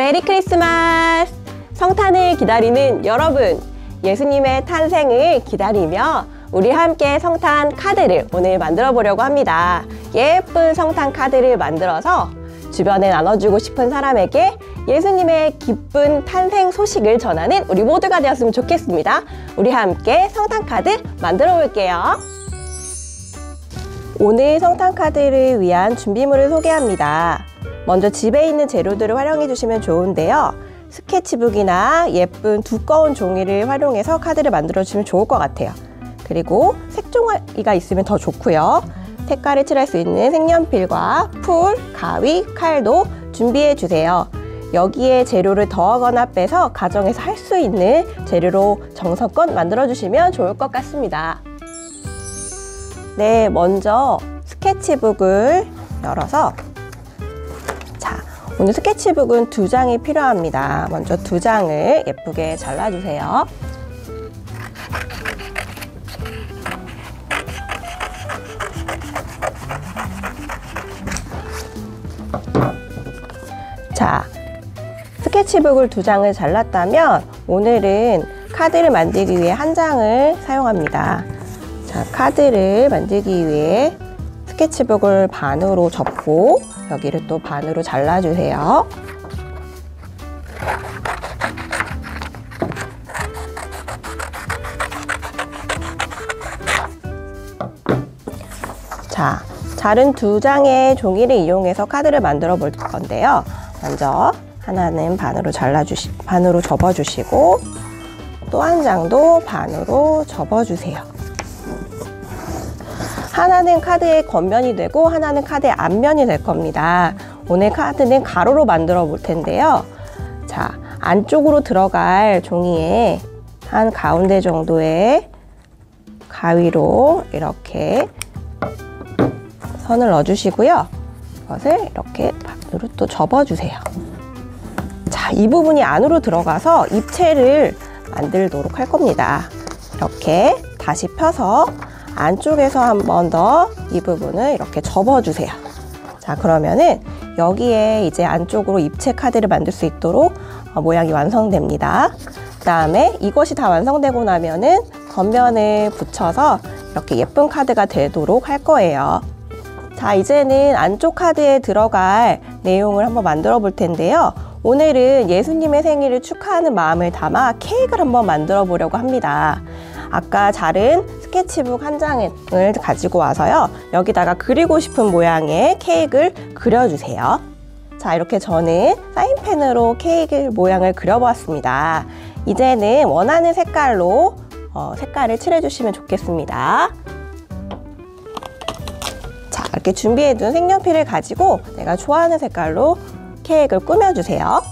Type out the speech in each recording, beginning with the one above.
메리 크리스마스! 성탄을 기다리는 여러분, 예수님의 탄생을 기다리며 우리 함께 성탄 카드를 오늘 만들어 보려고 합니다. 예쁜 성탄 카드를 만들어서 주변에 나눠주고 싶은 사람에게 예수님의 기쁜 탄생 소식을 전하는 우리 모두가 되었으면 좋겠습니다. 우리 함께 성탄 카드 만들어 볼게요. 오늘 성탄 카드를 위한 준비물을 소개합니다. 먼저 집에 있는 재료들을 활용해 주시면 좋은데요. 스케치북이나 예쁜 두꺼운 종이를 활용해서 카드를 만들어 주시면 좋을 것 같아요. 그리고 색종이가 있으면 더 좋고요. 색깔을 칠할 수 있는 색연필과 풀, 가위, 칼도 준비해 주세요. 여기에 재료를 더하거나 빼서 가정에서 할 수 있는 재료로 정성껏 만들어 주시면 좋을 것 같습니다. 네, 먼저 스케치북을 열어서 자, 오늘 스케치북은 두 장이 필요합니다. 먼저 두 장을 예쁘게 잘라주세요. 자, 스케치북을 두 장을 잘랐다면 오늘은 카드를 만들기 위해 한 장을 사용합니다. 자, 카드를 만들기 위해 스케치북을 반으로 접고 여기를 또 반으로 잘라주세요. 자, 자른 두 장의 종이를 이용해서 카드를 만들어 볼 건데요. 먼저 하나는 반으로 잘라주시, 반으로 접어주시고 또 한 장도 반으로 접어주세요. 하나는 카드의 겉면이 되고 하나는 카드의 앞면이 될 겁니다. 오늘 카드는 가로로 만들어 볼 텐데요. 자, 안쪽으로 들어갈 종이에 한 가운데 정도의 가위로 이렇게 선을 넣어주시고요. 이것을 이렇게 반으로 또 접어주세요. 자, 이 부분이 안으로 들어가서 입체를 만들도록 할 겁니다. 이렇게 다시 펴서 안쪽에서 한 번 더 이 부분을 이렇게 접어주세요. 자, 그러면은 여기에 이제 안쪽으로 입체 카드를 만들 수 있도록 어, 모양이 완성됩니다. 그 다음에 이것이 다 완성되고 나면은 겉면을 붙여서 이렇게 예쁜 카드가 되도록 할 거예요. 자, 이제는 안쪽 카드에 들어갈 내용을 한번 만들어 볼 텐데요. 오늘은 예수님의 생일을 축하하는 마음을 담아 케이크를 한번 만들어 보려고 합니다. 아까 자른 스케치북 한 장을 가지고 와서요. 여기다가 그리고 싶은 모양의 케이크를 그려주세요. 자, 이렇게 저는 사인펜으로 케이크 모양을 그려보았습니다. 이제는 원하는 색깔로 어, 색깔을 칠해주시면 좋겠습니다. 자, 이렇게 준비해둔 색연필을 가지고 내가 좋아하는 색깔로 케이크를 꾸며주세요.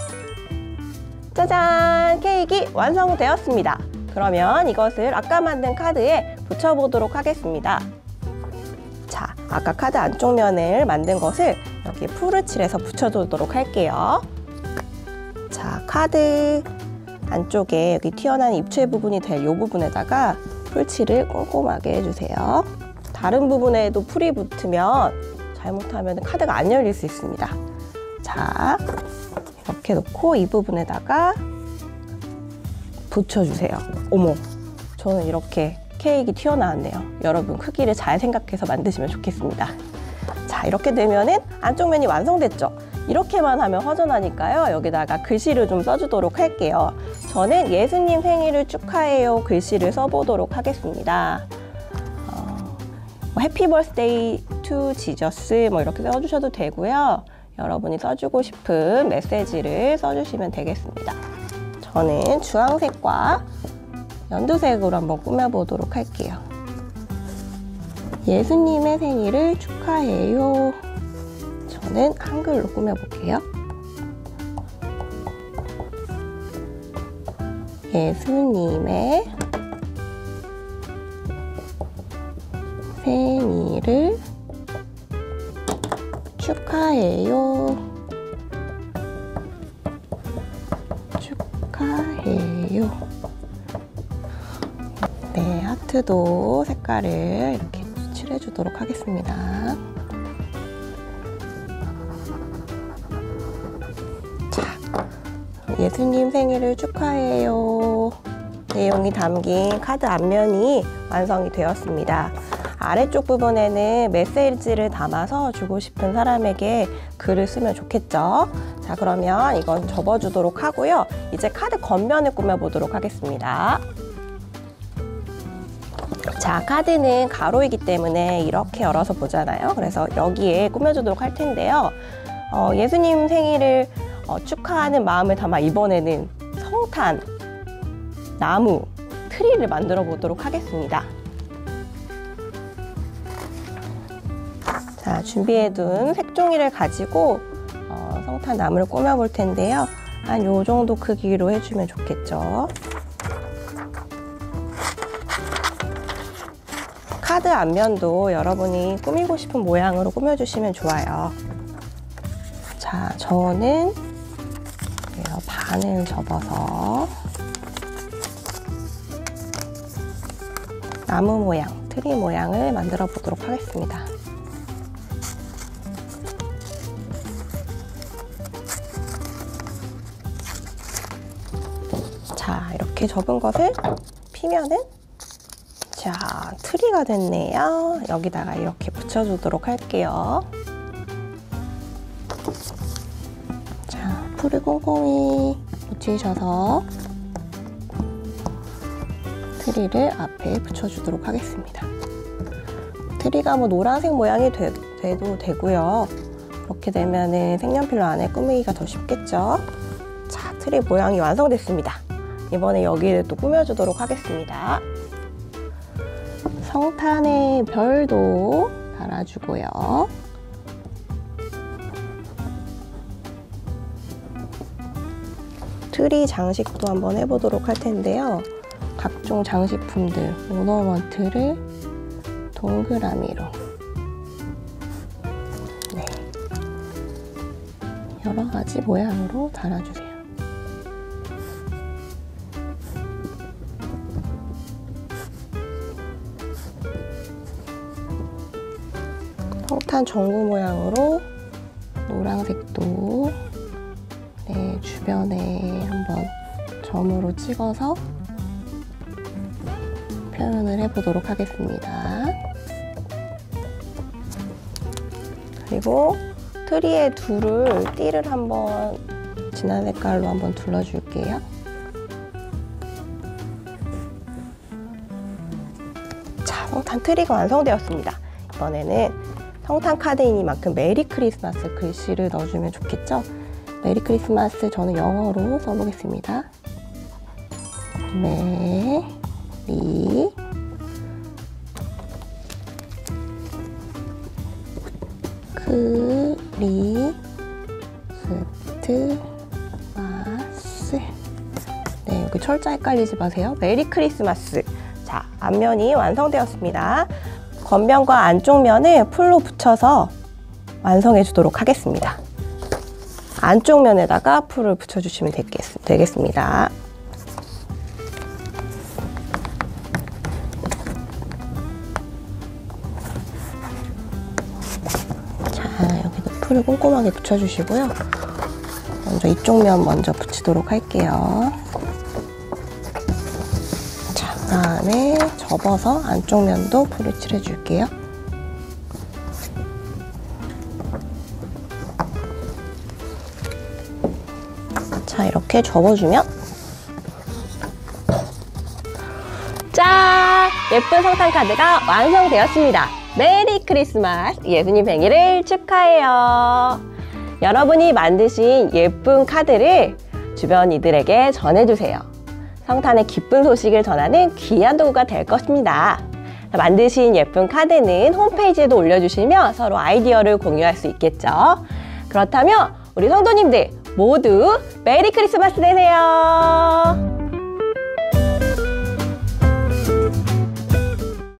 짜잔! 케이크 완성되었습니다. 그러면 이것을 아까 만든 카드에 붙여보도록 하겠습니다. 자, 아까 카드 안쪽 면을 만든 것을 여기 풀을 칠해서 붙여주도록 할게요. 자, 카드 안쪽에 여기 튀어나온 입체 부분이 될 이 부분에다가 풀칠을 꼼꼼하게 해주세요. 다른 부분에도 풀이 붙으면 잘못하면 카드가 안 열릴 수 있습니다. 자, 이렇게 놓고 이 부분에다가 붙여주세요. 어머, 저는 이렇게 케이크 튀어나왔네요. 여러분 크기를 잘 생각해서 만드시면 좋겠습니다. 자, 이렇게 되면은 안쪽 면이 완성됐죠? 이렇게만 하면 허전하니까요. 여기다가 글씨를 좀 써주도록 할게요. 저는 예수님 생일을 축하해요 글씨를 써보도록 하겠습니다. 어, Happy birthday to Jesus 뭐 이렇게 써주셔도 되고요. 여러분이 써주고 싶은 메시지를 써주시면 되겠습니다. 저는 주황색과 연두색으로 한번 꾸며보도록 할게요. 예수님의 생일을 축하해요. 저는 한글로 꾸며볼게요. 예수님의 생일을 축하해요. 네, 하트도 색깔을 이렇게 칠해 주도록 하겠습니다. 자, 예수님 생일을 축하해요. 내용이 담긴 카드 앞면이 완성이 되었습니다. 아래쪽 부분에는 메시지를 담아서 주고 싶은 사람에게 글을 쓰면 좋겠죠. 자, 그러면 이건 접어주도록 하고요. 이제 카드 겉면을 꾸며보도록 하겠습니다. 자, 카드는 가로이기 때문에 이렇게 열어서 보잖아요. 그래서 여기에 꾸며주도록 할 텐데요. 어, 예수님 생일을 어, 축하하는 마음을 담아 이번에는 성탄, 나무, 트리를 만들어 보도록 하겠습니다. 자, 준비해둔 색종이를 가지고 어, 성탄 나무를 꾸며 볼 텐데요. 한 요 정도 크기로 해주면 좋겠죠. 카드 앞면도 여러분이 꾸미고 싶은 모양으로 꾸며주시면 좋아요. 자, 저는 반을 접어서 나무 모양, 트리 모양을 만들어 보도록 하겠습니다. 자, 이렇게 접은 것을 피면은 자, 트리가 됐네요. 여기다가 이렇게 붙여주도록 할게요. 자, 풀을 꼼꼼히 붙이셔서 트리를 앞에 붙여주도록 하겠습니다. 트리가 뭐 노란색 모양이 되, 돼도 되고요. 이렇게 되면은 색연필로 안에 꾸미기가 더 쉽겠죠. 자, 트리 모양이 완성됐습니다. 이번에 여기를 또 꾸며주도록 하겠습니다. 성탄의 별도 달아주고요. 트리 장식도 한번 해보도록 할 텐데요. 각종 장식품들, ornament를 동그라미로 네. 여러 가지 모양으로 달아주세요. 성탄 전구 모양으로 노란색도 네, 주변에 한번 점으로 찍어서 표현을 해보도록 하겠습니다. 그리고 트리의 둘을 띠를 한번 진한 색깔로 한번 둘러줄게요. 자, 성탄 트리가 완성되었습니다. 이번에는 성탄 카드이니만큼 메리 크리스마스 글씨를 넣어주면 좋겠죠? 메리 크리스마스 저는 영어로 써보겠습니다. 메리 크리스마스 네 여기 철자 헷갈리지 마세요. 메리 크리스마스 자 앞면이 완성되었습니다. 겉면과 안쪽 면을 풀로 붙여서 완성해 주도록 하겠습니다. 안쪽 면에다가 풀을 붙여주시면 되겠, 습니다 자, 여기도 풀을 꼼꼼하게 붙여주시고요. 먼저 이쪽 면 먼저 붙이도록 할게요. 다음에 접어서 안쪽 면도 풀을 칠해줄게요. 자, 이렇게 접어주면 짠! 예쁜 성탄 카드가 완성되었습니다. 메리 크리스마스! 예수님 생일을 축하해요. 여러분이 만드신 예쁜 카드를 주변 이들에게 전해주세요. 성탄의 기쁜 소식을 전하는 귀한 도구가 될 것입니다. 만드신 예쁜 카드는 홈페이지에도 올려주시면 서로 아이디어를 공유할 수 있겠죠. 그렇다면 우리 성도님들 모두 메리 크리스마스 되세요.